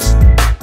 you